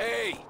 Ei!